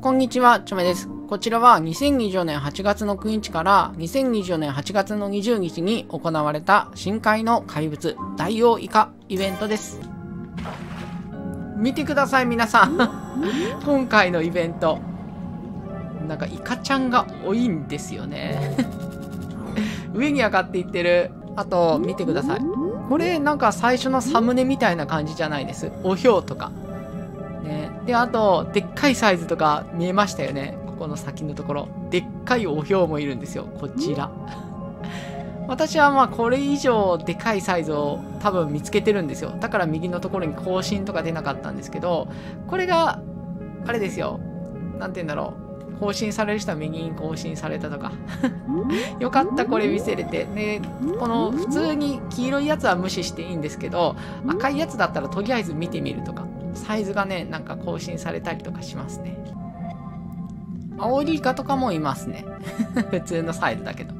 こんにちは、ちょめです。こちらは2024年8月の9日から2024年8月の20日に行われた深海の怪物大王イカイベントです。見てください、皆さん。今回のイベント。なんかイカちゃんが多いんですよね。上に上がっていってる。あと、見てください。これなんか最初のサムネみたいな感じじゃないです。おひょうとか。ね、で、あと、でっかいサイズとか見えましたよね。ここの先のところ。でっかいおひょうもいるんですよ。こちら。私はまあこれ以上でかいサイズを多分見つけてるんですよ。だから右のところに更新とか出なかったんですけど、これが、あれですよ。なんて言うんだろう。更新される人は右に更新されたとか。よかった、これ見せれて。で、この普通に黄色いやつは無視していいんですけど、赤いやつだったらとりあえず見てみるとか。サイズがね、なんか更新されたりとかしますね。アオリイカとかもいますね。普通のサイズだけど。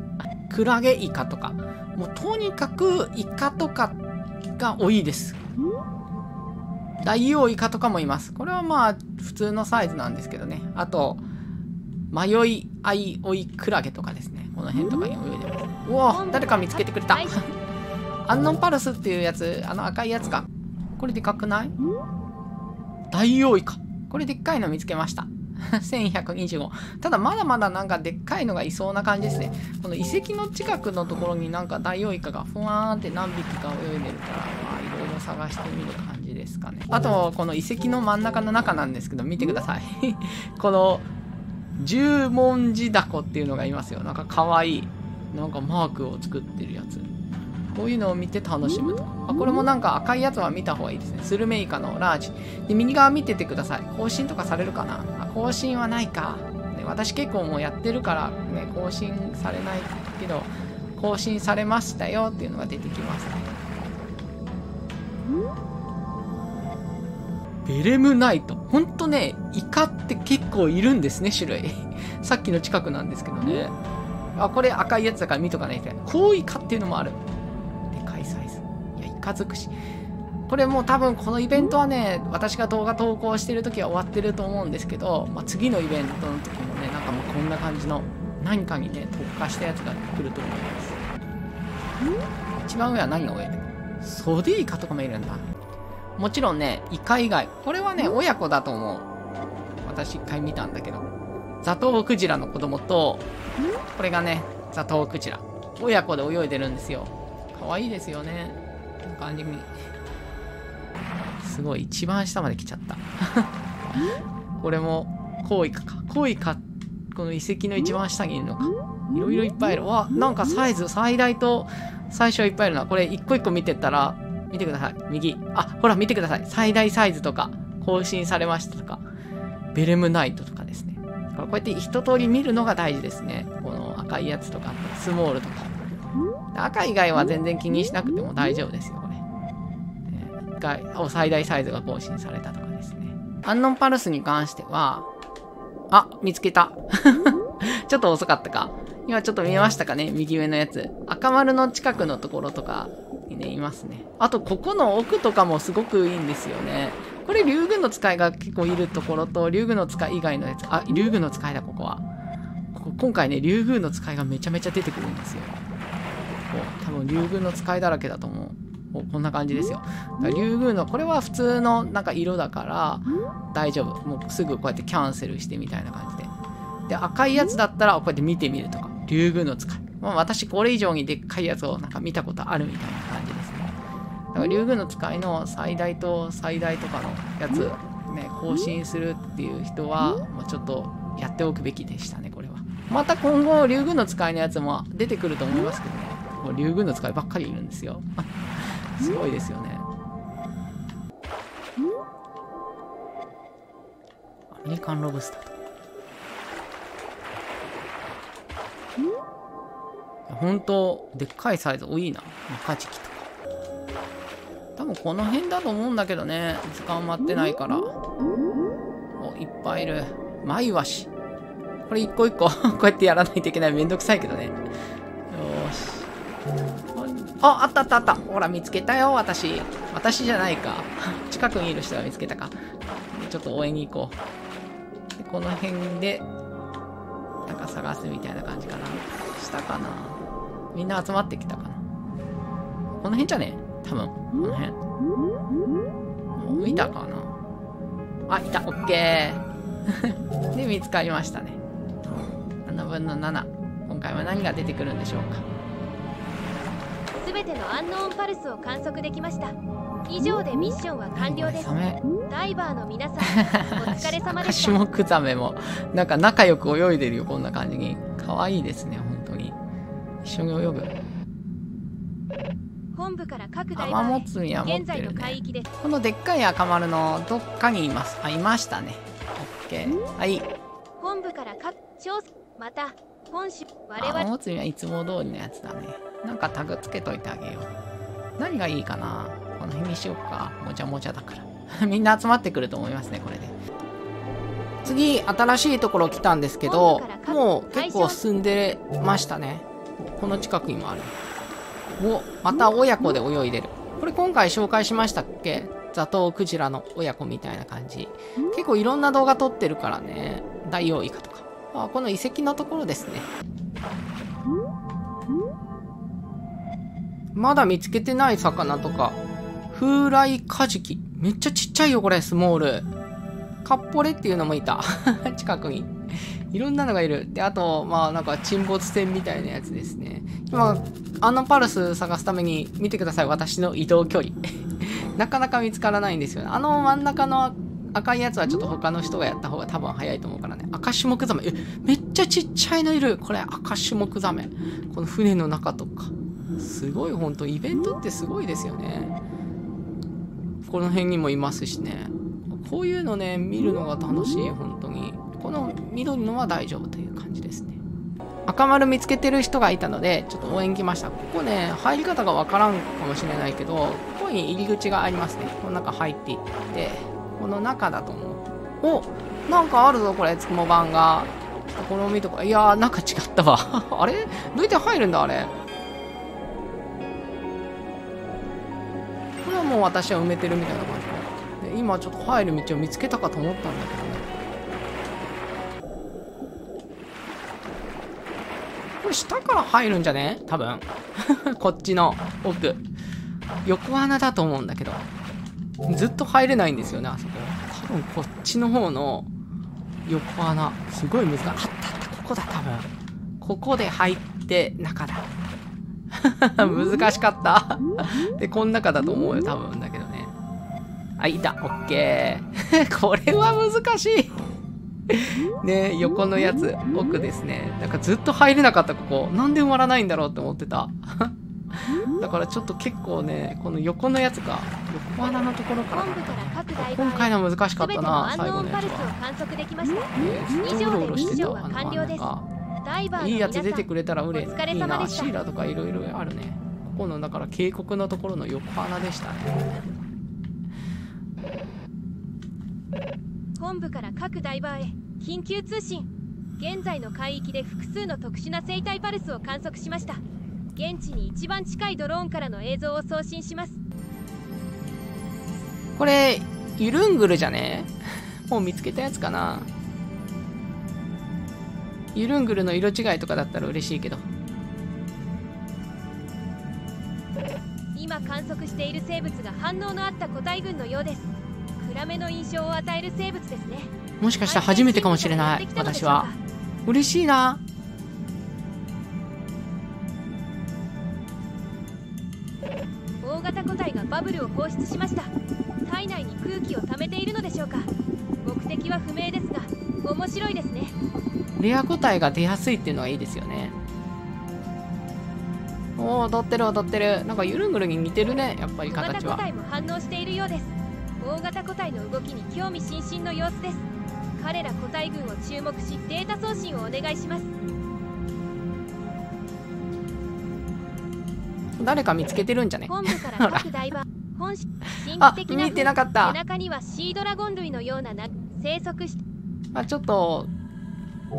クラゲイカとか。もうとにかくイカとかが多いです。大王イカとかもいます。これはまあ普通のサイズなんですけどね。あと、迷いあいおいクラゲとかですね。この辺とかに泳いでます。うわ誰か見つけてくれた。アンノンパルスっていうやつ、あの赤いやつか。これでかくない？大王イカ。これでっかいの見つけました。1125。ただまだまだなんかでっかいのがいそうな感じですね。この遺跡の近くのところになんか大王イカがふわーんって何匹か泳いでるから、まあいろいろ探してみる感じですかね。あと、この遺跡の真ん中の中なんですけど、見てください。この、十文字ダコっていうのがいますよ。なんか可愛い。なんかマークを作ってるやつ。こういうのを見て楽しむとか。あ、これもなんか赤いやつは見た方がいいですね。スルメイカのラージ。で、右側見ててください。更新とかされるかな？あ、更新はないか。ね、私結構もうやってるから、ね、更新されないけど、更新されましたよっていうのが出てきますね。ベレムナイト。ほんとね、イカって結構いるんですね、種類。さっきの近くなんですけどね。あ、これ赤いやつだから見とかないといけない。こうイカっていうのもある。でかいサイズ。いや、イカ尽くし。これもう多分このイベントはね、私が動画投稿してる時は終わってると思うんですけど、まあ、次のイベントの時もね、なんかもうこんな感じの何かにね、特化したやつが来ると思います。一番上は何が泳い？でるソデイカとかもいるんだ。もちろんね、イカ以外。これはね、親子だと思う。私一回見たんだけど。ザトウクジラの子供と、これがね、ザトウクジラ。親子で泳いでるんですよ。可愛いですよね。感じに。すごい、一番下まで来ちゃった。これも、コウイカか。コウイカ、この遺跡の一番下にいるのか。いろいろいっぱいいる。わ、なんかサイズ、最大と最初はいっぱいいるな。これ一個一個見てったら、見てください。右。あ、ほら見てください。最大サイズとか、更新されましたとか、ベレムナイトとかですね。こうやって一通り見るのが大事ですね。この赤いやつとか、スモールとか。赤以外は全然気にしなくても大丈夫ですよ、これ。えー、回、お最大サイズが更新されたとかですね。アンノンパルスに関しては、あ、見つけた。ちょっと遅かったか。今ちょっと見えましたかね右上のやつ。赤丸の近くのところとかにね、いますね。あと、ここの奥とかもすごくいいんですよね。これ、竜宮の使いが結構いるところと、竜宮の使い以外のやつ。あ、竜宮の使いだ、ここは。ここ今回ね、竜宮の使いがめちゃめちゃ出てくるんですよ。こう多分、竜宮の使いだらけだと思う。こんな感じですよ。だから竜宮の、これは普通のなんか色だから大丈夫。もうすぐこうやってキャンセルしてみたいな感じで。で、赤いやつだったらこうやって見てみるとか。竜宮の使い。まあ私これ以上にでっかいやつをなんか見たことあるみたいな感じですね。だから竜宮の使いの最大と最大とかのやつ、ね、更新するっていう人は、もうちょっとやっておくべきでしたね、これは。また今後、竜宮の使いのやつも出てくると思いますけどね。もう竜宮の使いばっかりいるんですよ。すごいですよね。アメリカンロブスターとか。本当でっかいサイズ多いな。カジキとか。多分この辺だと思うんだけどね。時間待ってないから。お、いっぱいいる。マイワシ。これ一個一個 こうやってやらないといけない。めんどくさいけどね。あ、あったあったあった。ほら、見つけたよ、私。私じゃないか。近くにいる人が見つけたか。ちょっと応援に行こう。この辺でなんか探すみたいな感じかな。下かな。みんな集まってきたかな。この辺じゃね？多分。この辺。もう見たかな。あいた。オッケー。で見つかりましたね。7分の7今回は何が出てくるんでしょうか。すべてのアンノーンパルスを観測できました。以上でミッションは完了です。ダイバーの皆さんお疲れ様でした。モクザメもなんか仲良く泳いでるよこんな感じに。可愛いですね本当に。一緒に泳ぐ。本部から各ダイバーへ現在の海域です。このでっかい赤丸のどっかにいます。あいましたね。オッケー。はい。本部から各調査また本州我々モツミはいつも通りのやつだね。なんかタグつけといてあげよう。何がいいかな？この辺にしようか。もちゃもちゃだから。みんな集まってくると思いますねこれで。次新しいところ来たんですけどもう結構進んでましたね。この近くにもある。おまた親子で泳いでる。これ今回紹介しましたっけ？ザトウクジラの親子みたいな感じ。結構いろんな動画撮ってるからね。ダイオウイカとかあこの遺跡のところですね。まだ見つけてない魚とか風来カジキ。めっちゃちっちゃいよこれスモール。カッポレっていうのもいた。近くに。いろんなのがいる。であとまあなんか沈没船みたいなやつですね。今あのパルス探すために見てください。私の移動距離。なかなか見つからないんですよね。あの真ん中の赤いやつはちょっと他の人がやった方が多分早いと思うからね。赤シュモクザメ。えめっちゃちっちゃいのいる。これ赤シュモクザメ。この船の中とか。すごい本当イベントってすごいですよね。この辺にもいますしね。こういうのね見るのが楽しい本当に。この緑のは大丈夫という感じですね。赤丸見つけてる人がいたのでちょっと応援来ました。ここね入り方がわからんかもしれないけどここに入り口がありますね。この中入っていって。この中だと思う。おなんかあるぞこれつくも版が。これを見とか。いやーなんか違ったわ。あれ？どうやって入るんだあれ。これはもう私は埋めてるみたいな感じで今ちょっと入る道を見つけたかと思ったんだけどね。これ下から入るんじゃね？多分。こっちの奥。横穴だと思うんだけど。ずっと入れないんですよねあそこ。多分こっちの方の横穴すごい難しい。あったあったここだ多分。ここで入って中だ。難しかった。でこん中だと思うよ多分だけどね。あいた。オッケー。これは難しい。ね横のやつ奥ですね。なんかずっと入れなかったここ。なんで埋まらないんだろうって思ってた。だからちょっと結構ねこの横のやつが横穴のところから今回の難しかったな最後のやつは。ずっとうろうろしてたあの完了です。なんか。ダイバーのいいやつ出てくれたらうれい。いなシーラとかいろいろあるね。ここのだから渓谷のところの横穴でしたね。本部から各ダイバーへ緊急通信。現在の海域で複数の特殊な生態パルスを観測しました現地に一番近いドローンからの映像を送信します。これユルングルじゃね？もう見つけたやつかな？ユルングルの色違いとかだったら嬉しいけど。今観測している生物が反応のあった個体群のようです。暗めの印象を与える生物ですね。もしかしたら初めてかもしれない。私は。嬉しいな放出しました。体内に空気を溜めているのでしょうか。目的は不明ですが面白いですね。レア個体が出やすいっていうのがいいですよね。おお踊ってる踊ってる。なんかユルングルに似てるねやっぱり小型形は。個体も反応しているようです。大型個体の動きに興味津々の様子です。彼ら個体群を注目しデータ送信をお願いします。誰か見つけてるんじゃね？本部から各ダイバー本神あ秘的な見てなかった背中にはシードラゴン類のようなな生息しあちょっと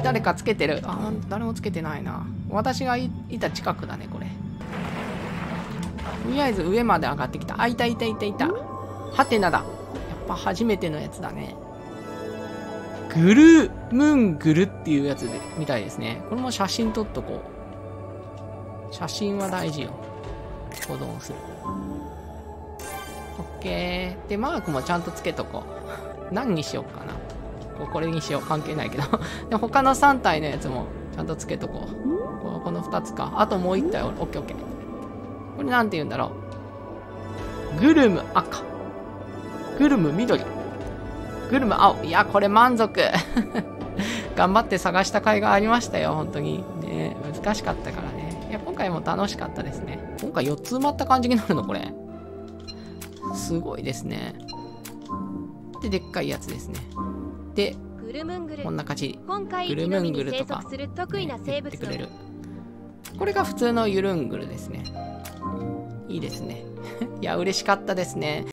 誰かつけてるあ誰もつけてないな私がいいた近くだねこれとりあえず上まで上がってきたあいたいたいたいたハテナだやっぱ初めてのやつだねグルムングルっていうやつで、みたいですね。これも写真撮っとこう。写真は大事よ。保存する。オッケー。で、マークもちゃんとつけとこう。何にしようかな。これにしよう。関係ないけど。で、他の3体のやつもちゃんとつけとこう。この2つか。あともう1体。オッケーオッケー。これなんて言うんだろう。グルム赤。グルム緑。グルム青。いや、これ満足。頑張って探した甲斐がありましたよ、本当に。ね難しかったからね。いや、今回も楽しかったですね。今回4つ埋まった感じになるの、これ。すごいですね。で、でっかいやつですね。で、グルムングルこんな感じ。今回グルムングルとか生息する得意な生物の言ってくれる。これが普通のユルングルですね。いいですね。いや、嬉しかったですね。